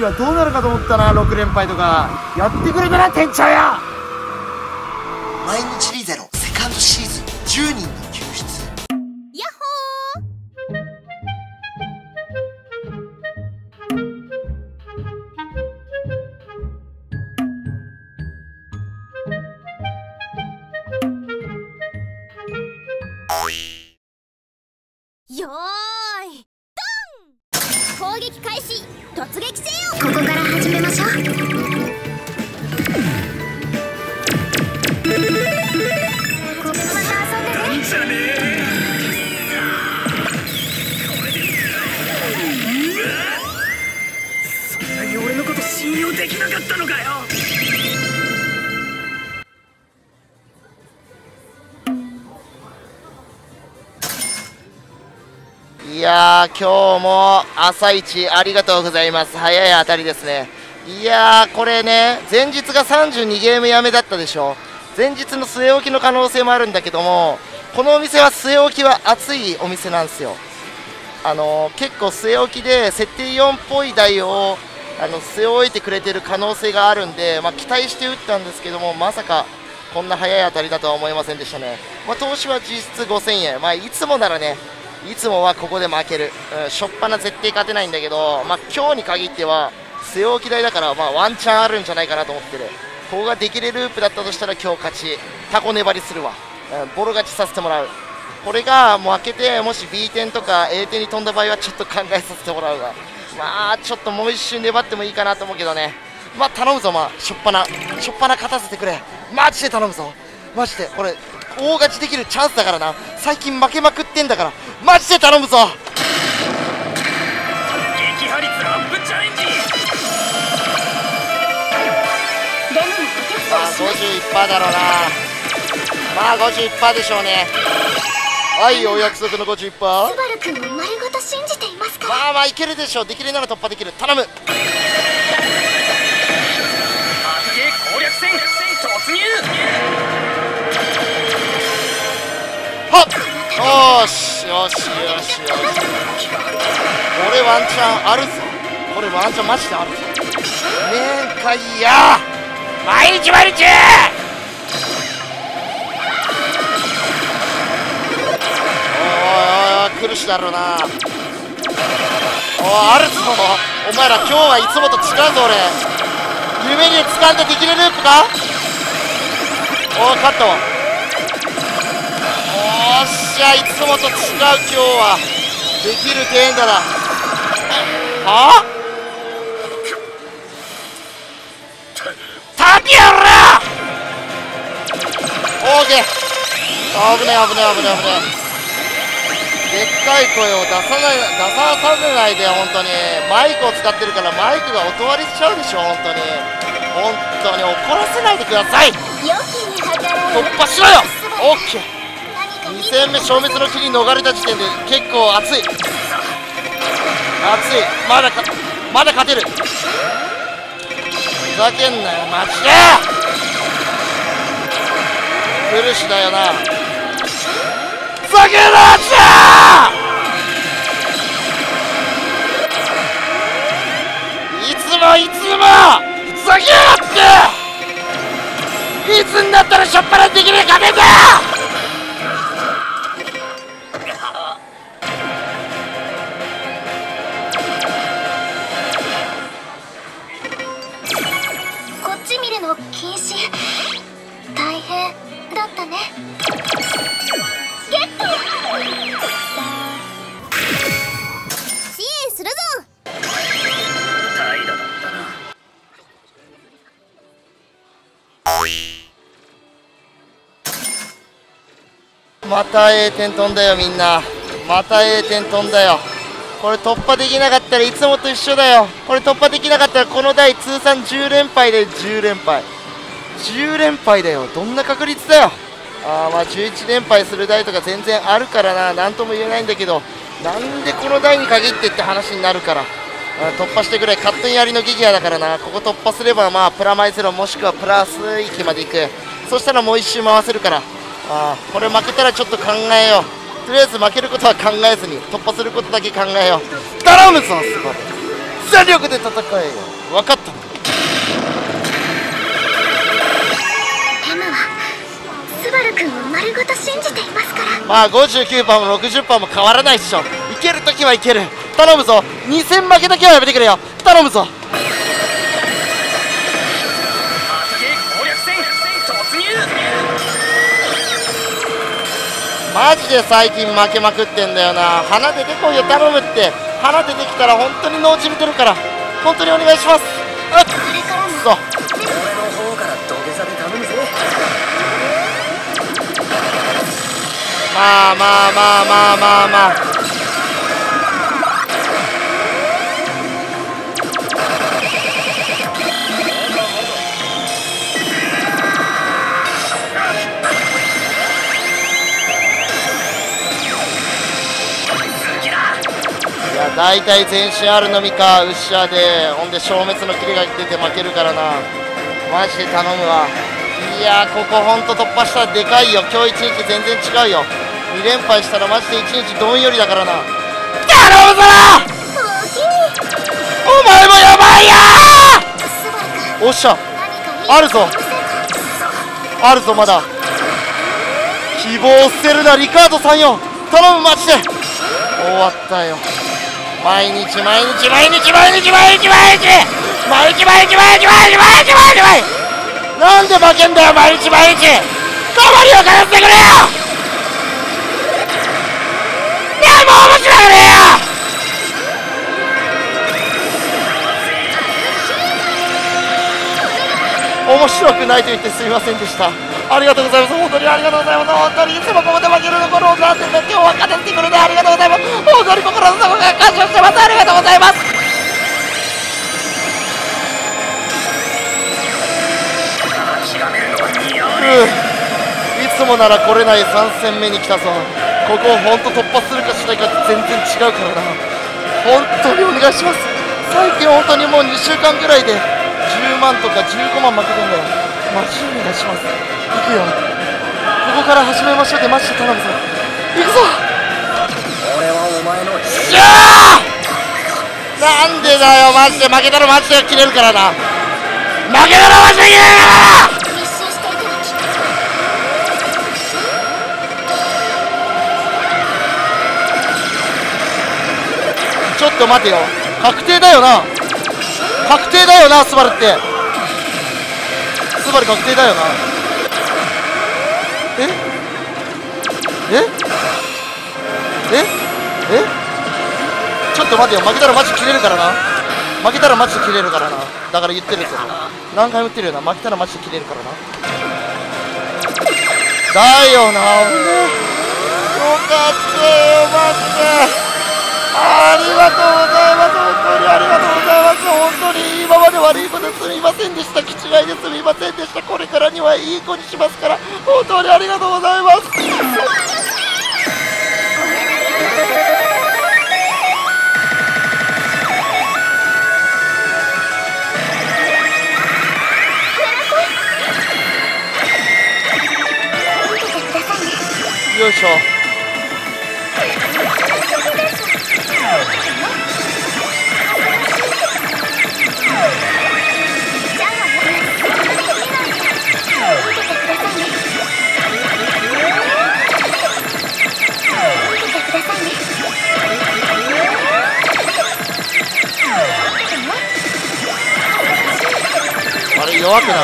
一時はどうなるかと思ったな6連敗とか。やってくれたな店長や。毎日リゼロ。セカンドシーズン。10人信用できなかったのかよ。いやー今日も朝一ありがとうございます。早い当たりですね。いやーこれね前日が32ゲームやめだったでしょ。前日の据え置きの可能性もあるんだけどもこのお店は据え置きは熱いお店なんですよ。あのー結構据え置きで設定4っぽい台をあの据え置いてくれてる可能性があるんで、まあ、期待して打ったんですけどもまさかこんな早い当たりだとは思いませんでしたね、まあ、投資は実質5000円、まあ、いつもならねいつもはここで負ける、うん、しょっぱな絶対勝てないんだけど、まあ、今日に限っては据え置き台だから、まあ、ワンチャンあるんじゃないかなと思ってる。ここができるループだったとしたら今日勝ち。タコ粘りするわ、うん、ボロ勝ちさせてもらう。これがもう開けてもし B 点とか A 点に飛んだ場合はちょっと考えさせてもらうわ。まあちょっともう一瞬粘ってもいいかなと思うけどね。まあ頼むぞまあしょっぱなしょっぱな勝たせてくれ。マジで頼むぞ。マジで。これ大勝ちできるチャンスだからな。最近負けまくってんだから。マジで頼むぞ。撃破率アップチャレンジ。まあ51%だろうな。まあ51%でしょうね。はいお約束の51%スバル君を丸ごと信じていまあまあいけるでしょう。できるなら突破できる。頼む。攻略戦突入はっ。よしよしよしよし。これワンチャンあるぞこれワンチャンマジであるぞ面会や毎日毎日。おいおいおい来るしだろうな。おいあるぞ。お前ら今日はいつもと違うぞ俺。夢に掴んでできるループか？おい勝ったわおっしゃいつもと違う今日は。できるゲーンだは？あタピアラ！オーケー危ねえ危ねえ危ねえ危ねえ。でっかい声を出さない出ささせないで本当に。マイクを使ってるからマイクが音割りしちゃうでしょ本当に。本当に。怒らせないでください。突破しろよ！オッケー。2戦目消滅の木に逃れた時点で結構熱い。熱い。まだかまだ勝てる。ふざけんなよマジで！苦しだよな。ふざけんなじゃいつもいつもふざけやがっていつになったらしょっぱなできねえ勝てんだまた A 点飛んだよみんな。また A 点飛んだよ。これ突破できなかったらいつもと一緒だよ。これ突破できなかったらこの台通算10連敗で10連敗。10連敗だよ。どんな確率だよ。あーまあ11連敗する台とか全然あるからな。何とも言えないんだけど。なんでこの台に限ってって話になるから。突破してくれ。カットインありのギギアだからな。ここ突破すればまあプラマイゼロもしくはプラス域まで行く。そしたらもう一周回せるから。あーこれ負けたらちょっと考えよう。とりあえず負けることは考えずに突破することだけ考えよう。頼むぞスバル全力で戦えよ。分かった。エムはスバル君を丸ごと信じていますから。まあ59パーも60パーも変わらないっしょ。いけるときはいける。頼むぞ。2戦負けだけはやめてくれよ。頼むぞマジで最近負けまくってんだよな。鼻出てこいよ頼むって。鼻出てきたら本当に脳汁出るから。本当にお願いします。あっこれからもそう。俺の方から土下座で頼むぜ。まあまあまあまあまあまあ大体全身あるのみかウッシャーで。ほんで消滅のキレが出て負けるからな。マジで頼むわ。いやここほんと突破したらでかいよ。今日一日全然違うよ。2連敗したらマジで1日どんよりだからな。頼むぞ!お前もやばいよおっしゃあるぞ。あるぞまだ。希望を捨てるなリカードさんよ。頼むマジで。終わったよ。毎日毎日毎日毎日毎日毎日毎日毎日毎日毎日毎日毎日毎日なんで負けんだよ毎日毎日代わりを返してくれよねえもう面白くねえよ面白くないと言ってすみませんでしたありがとうございます。本当にありがとうございます。本当にいつもここで負けるところをなんてね今日は勝ててくれてありがとうございます。本当に心の底から感謝してます。ありがとうございます。いつもなら来れない3戦目に来たぞ。ここを本当突破するかしないか全然違うからな。本当にお願いします。最近本当にもう2週間ぐらいで10万とか15万負けてんだよ。マジでお願いします。行くよ。ここから始めましょうってマジで頼むぞ。行くぞ。俺はお前のしゃー。なんでだよ。マジで負けたらマジで切れるからな。負けたらマジで切れるからちょっと待てよ。確定だよな。確定だよなスバルってスバル確定だよな。え？え？え？え？ちょっと待てよ負けたらマジ切れるからな。負けたらマジで切れるからな。だから言ってるんですよ何回も言ってるよな。負けたらマジで切れるからな。だよな。危ねよかったよマジで。ありがとう。当に今まで悪いことすみませんでした。気違いですみませんでした。これからにはいい子にしますから。本当にありがとうございます。よいしょ。れ弱くない。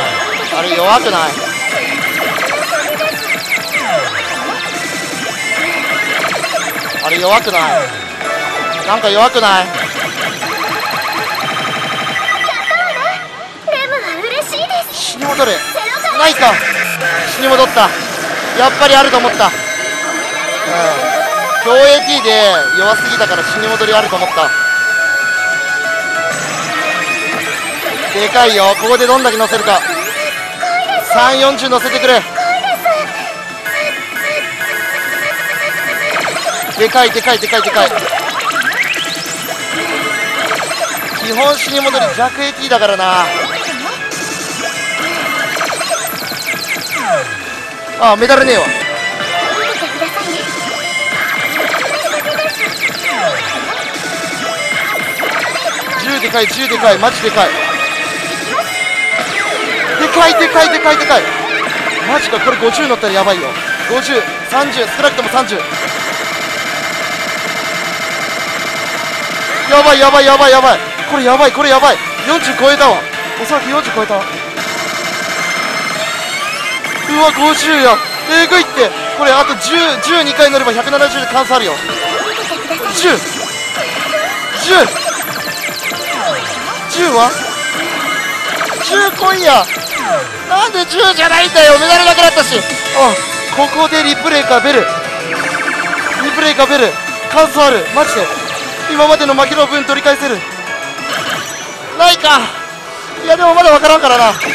あれ弱くない。あれ弱くない。なんか弱くない。死に戻るないか。死に戻った。やっぱりあると思った。うん。競泳 T で弱すぎたから死に戻りあると思ったでかいよ。ここでどんだけ乗せるか。340乗せてくれ。でかいでかいでかいでかい。基本死に戻り弱 AT だからな。ああメダルねえわ。10でかい10でかい。マジでかい。かいでかいでかいでかいマジかこれ50乗ったらやばいよ。5030少なくとも30やばいやばいやばいやばい。これやばいこれやばい。40超えたわ。おそらく40超えたうわ50や。えぐいって。これあと10 12回乗れば170で完走あるよ。10 10 10は？10来いやなんで10じゃないんだよ。メダルなくなったし。あここでリプレイかベル。リプレイかベル。完走ある。マジで。今までの負けの分取り返せる。ないか。いやでもまだ分からんからな。こんな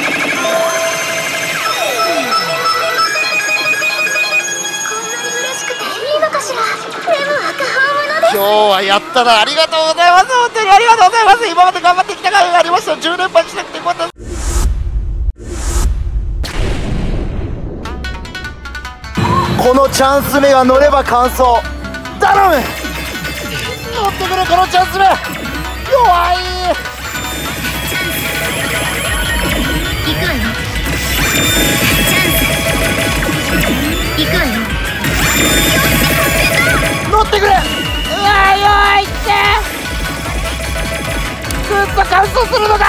に嬉しくていいのかしら。でも赤本物で今日はやったな。ありがとうございます。本当にありがとうございます。今まで頑張ってきた甲斐がありました。10連敗しなくてよかったこのチャンス目が乗れば完走。頼む。乗ってくれこのチャンス目。弱い。行くわよ。チャンス。行くわよ。乗ってくれ。うわ弱いって。ずっと完走するのか。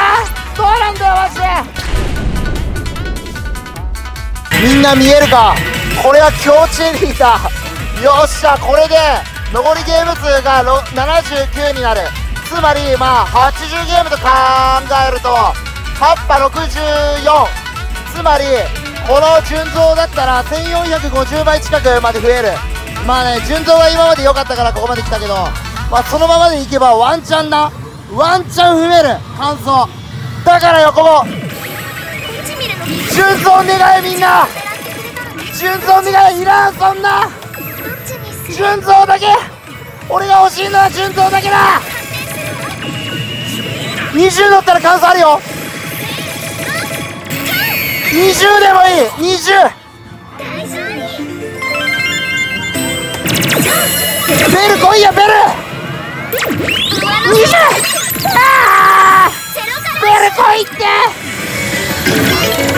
どうなんだよマジで。みんな見えるか？これは強チェリーだよっしゃこれで残りゲーム数がろ79になる。つまりまあ80ゲームと考えると8波64つまりこの順増だったら1450倍近くまで増える。まあね順増は今まで良かったからここまで来たけど、まあ、そのままでいけばワンチャンなワンチャン増える。感想。だから横も順増願いみんな順増願いいらんそんな。順増だけ。俺が欲しいのは順増だけだ。20乗ったら感想あるよ。20でもいい。20ベル来いやベル。20あー。ベル来いって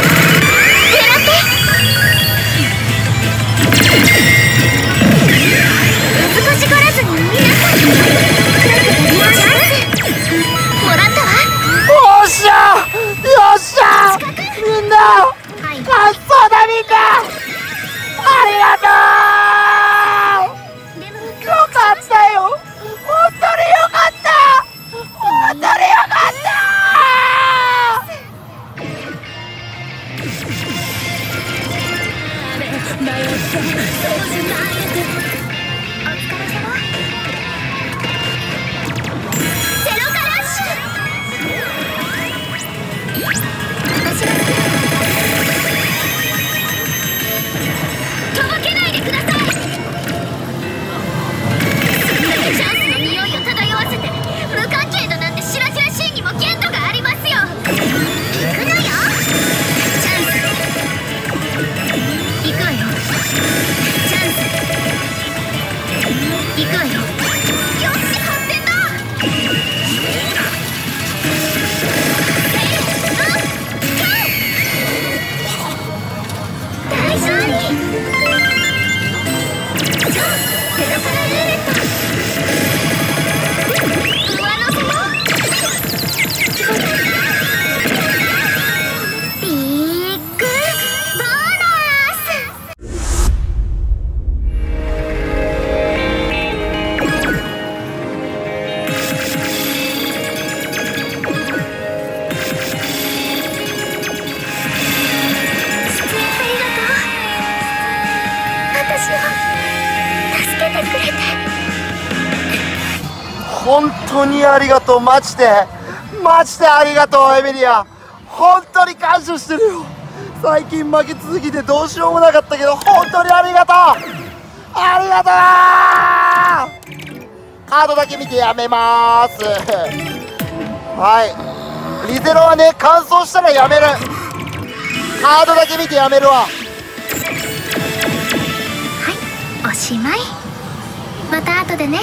ゼロカラッありがとうマジでマジでありがとうエミリア。本当に感謝してるよ。最近負け続きてどうしようもなかったけど本当にありがとう。ありがとうカードだけ見てやめます。はい。リゼロはね乾燥したらやめる。カードだけ見てやめるわ。はい。おしまい。また後でね。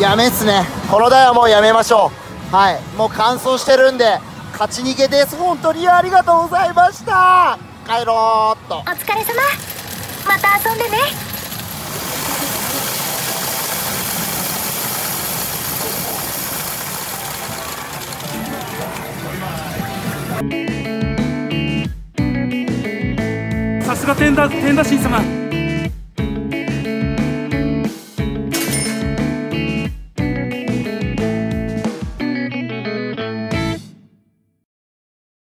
やめっすね。この台はもうやめましょう。はい。もう乾燥してるんで勝ち逃げです。本当にありがとうございました。帰ろうっと。お疲れ様。また遊んでね。さすが天田天田神様